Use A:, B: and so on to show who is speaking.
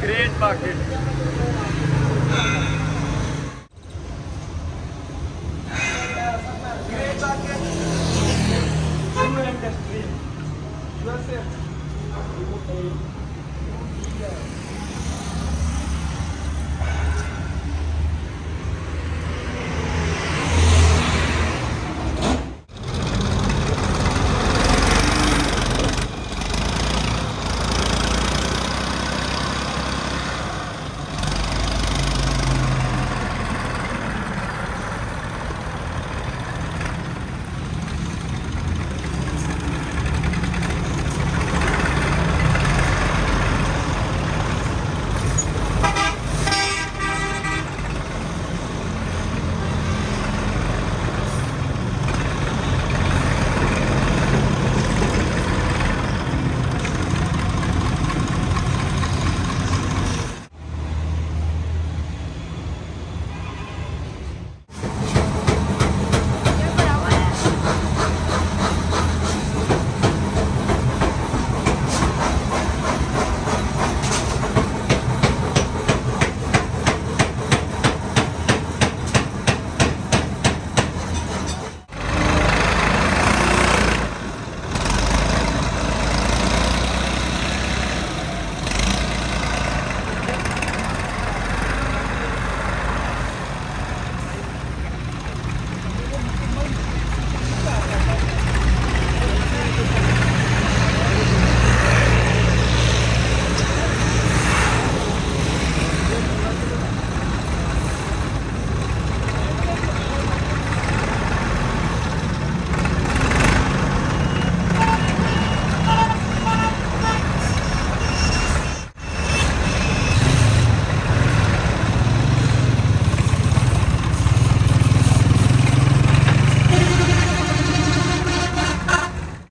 A: Great market.